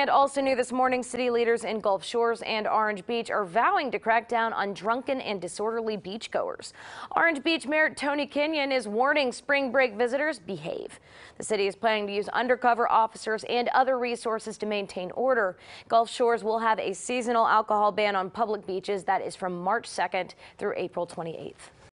And also new this morning, city leaders in Gulf Shores and Orange Beach are vowing to crack down on drunken and disorderly beachgoers. Orange Beach Mayor Tony Kennon is warning spring break visitors behave. The city is planning to use undercover officers and other resources to maintain order. Gulf Shores will have a seasonal alcohol ban on public beaches that is from March 2nd through April 28th.